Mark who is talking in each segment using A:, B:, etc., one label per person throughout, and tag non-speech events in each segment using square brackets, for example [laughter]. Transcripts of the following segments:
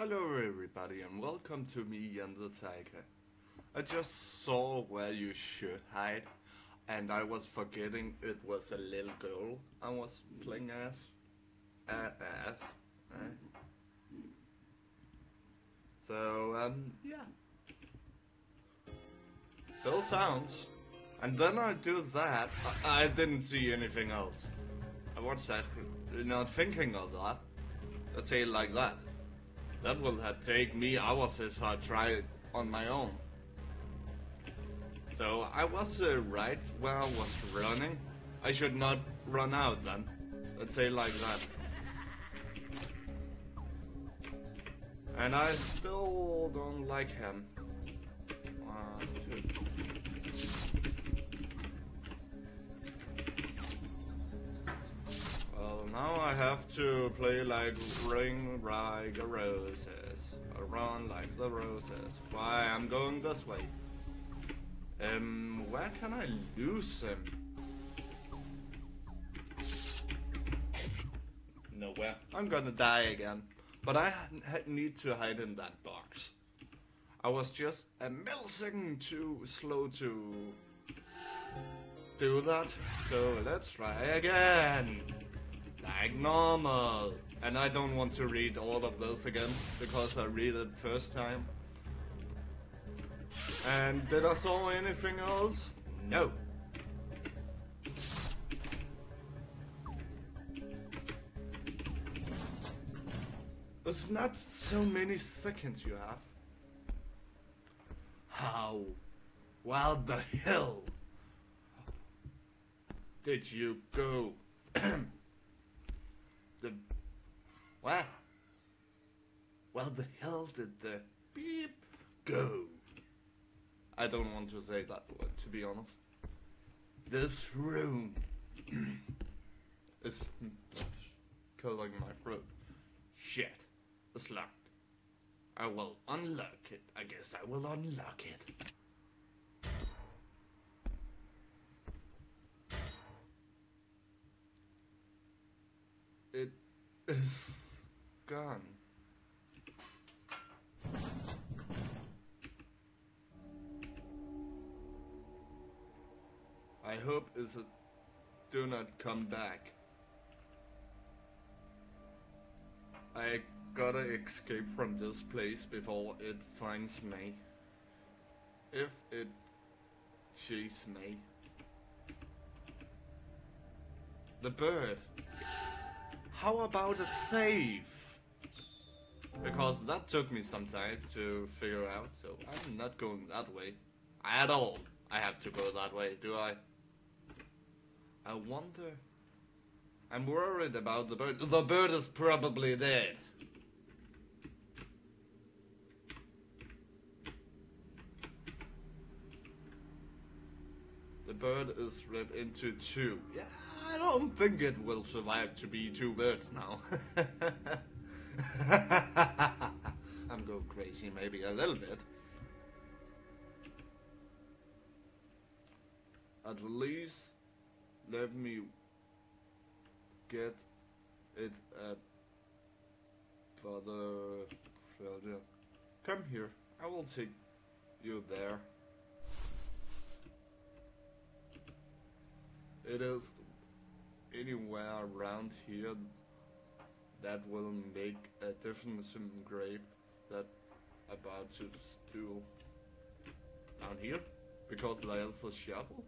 A: Hello everybody and welcome to me and the tiger. I just saw where you should hide and I was forgetting it was a little girl I was playing as. Uh, as. eh? So, um, yeah. Still sounds. And then I do that, I, I didn't see anything else. I was that, not thinking of that. Let's say it like that. That will take me hours if I try it on my own. So I was uh, right where I was running. I should not run out then. Let's say like that. And I still don't like him. One, two. I have to play like ring like the roses, run like the roses. Why I'm going this way? Um, where can I lose him? Nowhere. I'm gonna die again. But I need to hide in that box. I was just a millisecond too slow to do that. So let's try again. Like normal. And I don't want to read all of this again because I read it first time. And did I saw anything else? No. There's not so many seconds you have. How? Well, the hell did you go? [clears throat] the what? Well, the hell did the beep go? I don't want to say that word, to be honest. This room is killing my throat. Shit, it's locked. I will unlock it. I guess I will unlock. It is gone. I hope it do not come back. I gotta escape from this place before it finds me. If it chases me. The bird. How about a save? Because that took me some time to figure out, so I'm not going that way. At all. I have to go that way, do I? I wonder. I'm worried about the bird. The bird is probably dead. The bird is ripped into two. Yeah, I don't think it will survive to be two birds now. [laughs] I'm going crazy, maybe a little bit. At least let me get it at Father Felder. Come here, I will take you there. It is anywhere around here that will make a difference in grape that about to do down here because there's a shovel.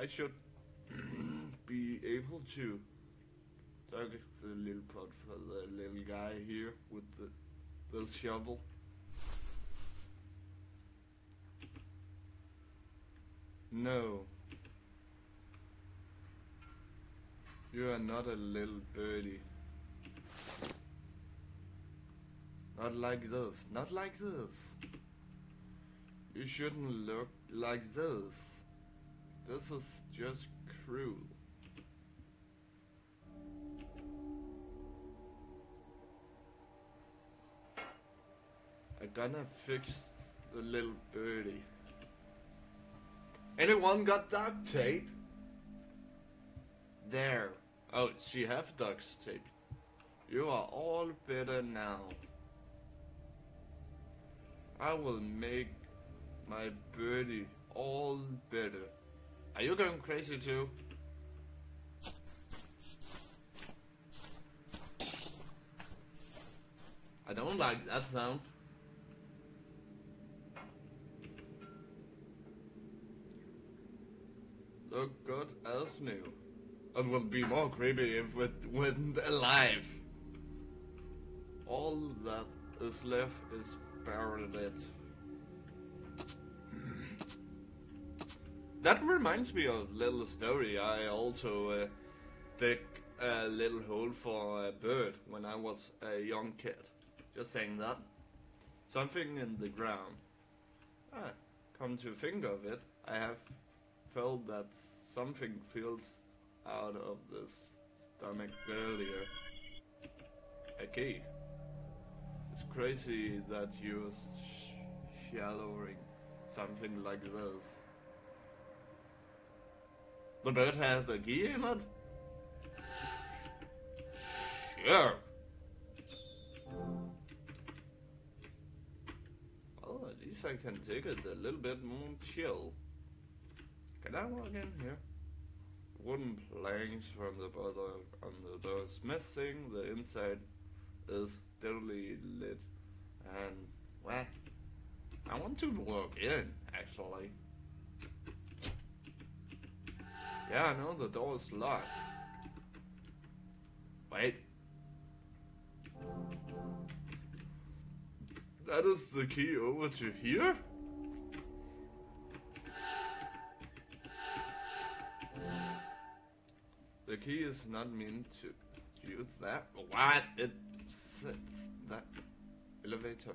A: I should [clears throat] be able to dug the little pot for the little guy here with the the shovel. No. You are not a little birdie. Not like this. Not like this. You shouldn't look like this. This is just cruel. I'm gonna fix the little birdie. Anyone got duct tape? There. Oh, she have duct tape. You are all better now. I will make my birdie all better. Are you going crazy too? I don't like that sound. Look good as new. It would be more creepy if it went alive. All that is left is buried it. That reminds me of a little story. I also uh, dig a little hole for a bird when I was a young kid. Just saying that. Something in the ground. Ah, come to think of it, I have felt that something feels out of this stomach earlier. A key. It's crazy that you're sh- shallowing something like this. The bird has the key in it? Sure. Well, at least I can take it a little bit more chill. Can I walk in here? Wooden planks from the bottom on the door is missing. The inside is dimly lit. And, well, I want to walk in, actually. Yeah, I know the door is locked. Wait. That is the key over to here? Key is not meant to use that. What? It sets that elevator.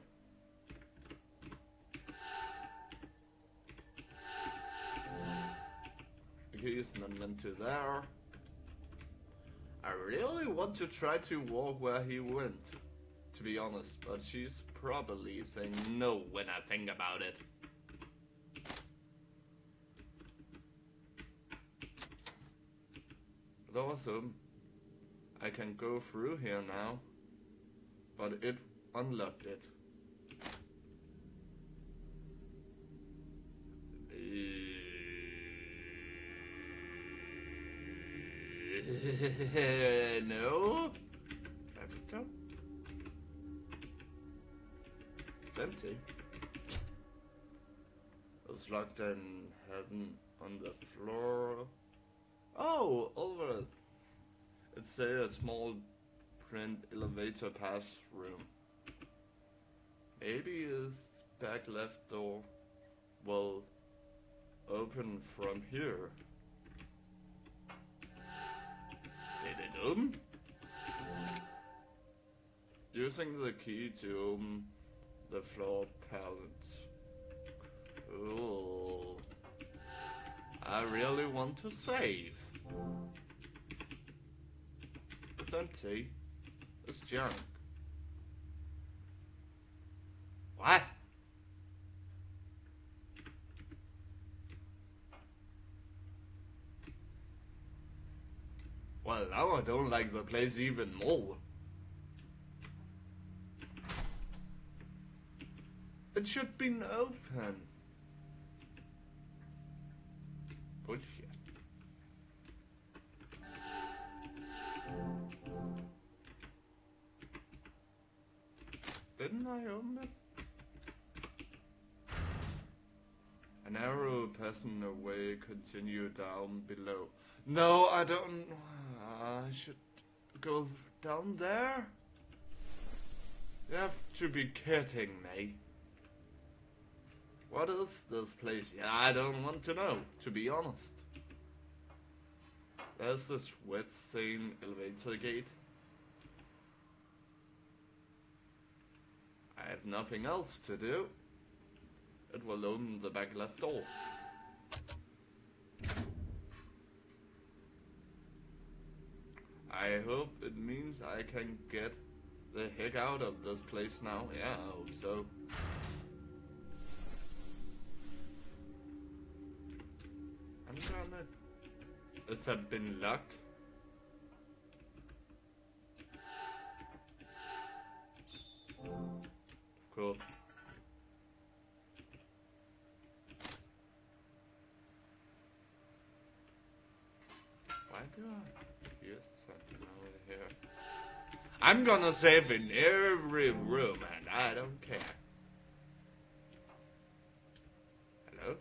A: Key is not meant to there. I really want to try to walk where he went, to be honest, but she's probably saying no when I think about it. Also, I can go through here now, but it unlocked it. Eh, [laughs] no. Traffic cone. It's empty. It's locked and hidden on the floor. Oh, over it. It's a, small print elevator pass room. Maybe his back left door will open from here. Did it open? Using the key to the floor pallet. Cool. I really want to save. It's empty. It's junk. What? Well, now I don't like the place even more. It should be open. Bullshit. An arrow passing away continue down below. No, I don't. I should go down there? You have to be kidding me. What is this place? Yeah, I don't want to know, to be honest. There's this wet same elevator gate. Have nothing else to do. It will open the back left door. I hope it means I can get the heck out of this place now. Yeah, I hope so. I'm gonna... It's have been locked. Cool. Why do I hear something over here? I'm gonna save in every room and I don't care. Hello?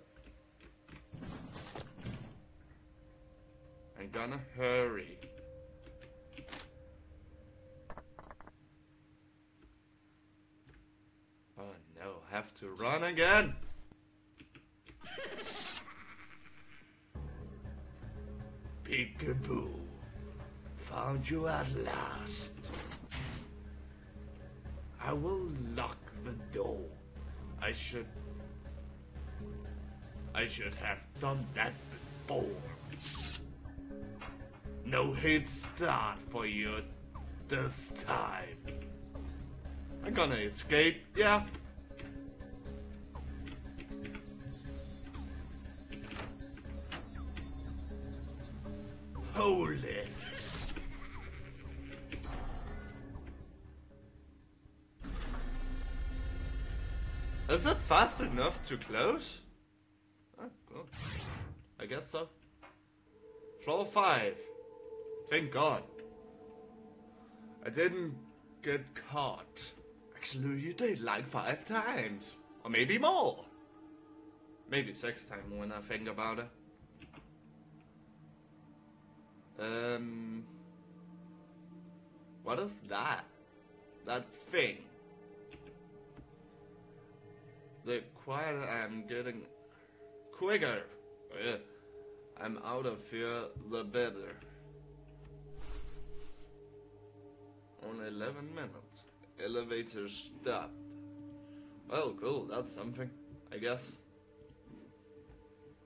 A: I'm gonna hurry. Have to run again. Peekaboo. Found you at last. I will lock the door. I should. I should have done that before. No head start for you this time. I'm gonna escape, yeah. Hold it. Is it fast enough to close? Ah, cool. I guess so. Floor 5. Thank God. I didn't get caught. Actually, you did like five times. Or maybe more. Maybe six times when I think about it. Um. What is that? That thing. The quieter I'm getting quicker. I'm out of here, the better. Only 11 minutes. Elevator stopped. Well, cool, that's something, I guess.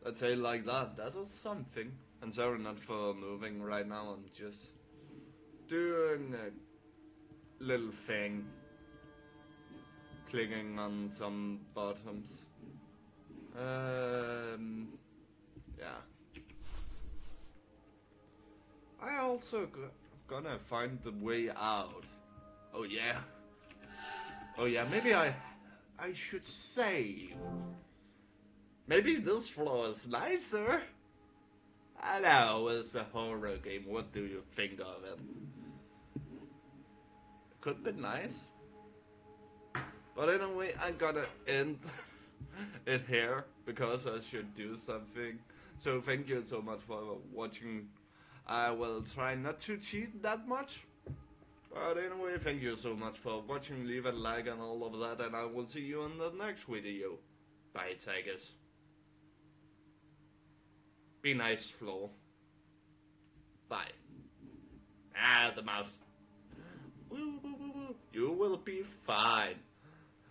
A: Let's say like that, that is something. And sorry not for moving right now, I'm just doing a little thing. Clicking on some buttons. Um, yeah. I also go- gonna find the way out. Oh yeah. Oh yeah, maybe I I should save. Maybe this floor is nicer. Hello, it's a horror game. What do you think of it? Could be nice. But anyway, I'm gonna end [laughs] it here because I should do something. So thank you so much for watching. I will try not to cheat that much. But anyway, thank you so much for watching. Leave a like and all of that, and I will see you in the next video. Bye, Tigers. Be nice, Flo. Bye. Ah, the mouse. Woo, woo, woo. You will be fine.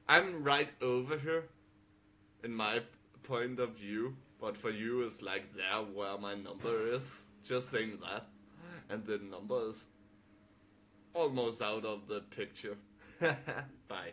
A: I'm right over here in my point of view, but for you it's like there where my number is. Just saying that. And the number is almost out of the picture. [laughs] Bye.